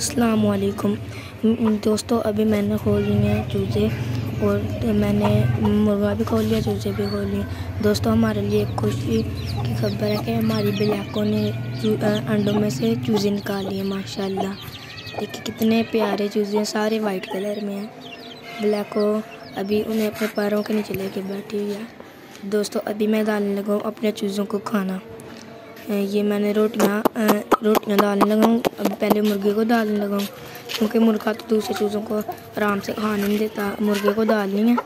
असलकुम दोस्तों, अभी मैंने खोल लिए हैं चूज़े और मैंने मुर्गा भी खोल लिया, चूज़े भी खोल लिए। दोस्तों, हमारे लिए खुशी की खबर है कि हमारी ब्लैकों ने अंडों में से चूज़े निकाल लिए, माशाल्लाह। देखिए, कितने प्यारे चूज़े हैं, सारे वाइट कलर में हैं। ब्लैको अभी उन्हें अपने पैरों के नीचे लेके बैठी हुई है। दोस्तों, अभी मैं डालने लगा अपने चूज़ों को खाना। ये मैंने रोटियाँ रोटियाँ डालने लगा हूँ अब पहले मुर्गे को डालने लगा हूँ क्योंकि मुर्गा तो दूसरे चीज़ों को आराम से खाने नहीं देता। मुर्गे को डालनी है।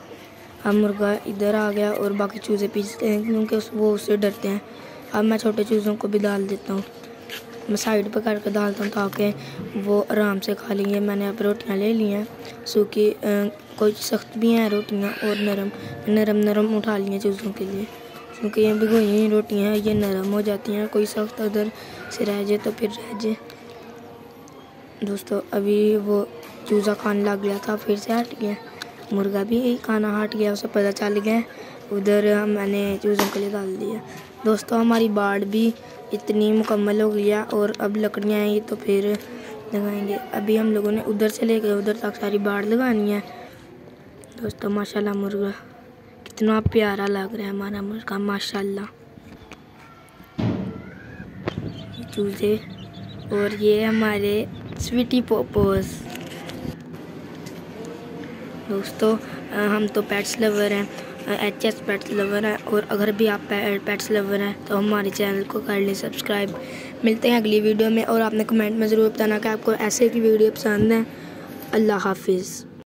अब मुर्गा इधर आ गया और बाकी चूज़े पीसते हैं, क्योंकि उस, वो उससे डरते हैं। अब मैं छोटे चूज़ों को भी डाल देता हूँ। मैं साइड पर करके डालता हूँ ताकि वो आराम से खा लेंगे। मैंने अब रोटियाँ ले ली हैं, सूखी कोई सख्त भी हैं रोटियाँ और नरम नरम नरम उठा ली हैं चूज़ों के लिए। क्योंकि ये भिगोई हुई रोटियाँ ये नरम हो जाती हैं। कोई सख्त अगर से रह जाए तो फिर रह जाए। दोस्तों, अभी वो चूज़ा खाने लग गया था, फिर से हट गया। मुर्गा भी खाना हट गया, उसे पता चल गया। उधर मैंने चूज़ों के लिए डाल दिया। दोस्तों, हमारी बाढ़ भी इतनी मुकम्मल हो गई है और अब लकड़ियाँ आई तो फिर लगाएँगे। अभी हम लोगों ने उधर से लेकर उधर तक सारी बाढ़ लगानी है। दोस्तों, माशाल्लाह मुर्गा। कितना प्यारा लग रहा है हमारा मुर्गा माशाल्लाह। चूज़े और ये हमारे स्वीटी पोपोस दोस्तों हम तो पेट्स लवर हैं एच एस पेट्स लवर हैं, और अगर भी आप पेट्स लवर हैं तो हमारे चैनल को कर लें सब्सक्राइब मिलते हैं अगली वीडियो में, और आपने कमेंट में ज़रूर बताना कि आपको ऐसे की वीडियो पसंद है। अल्लाह हाफिज़।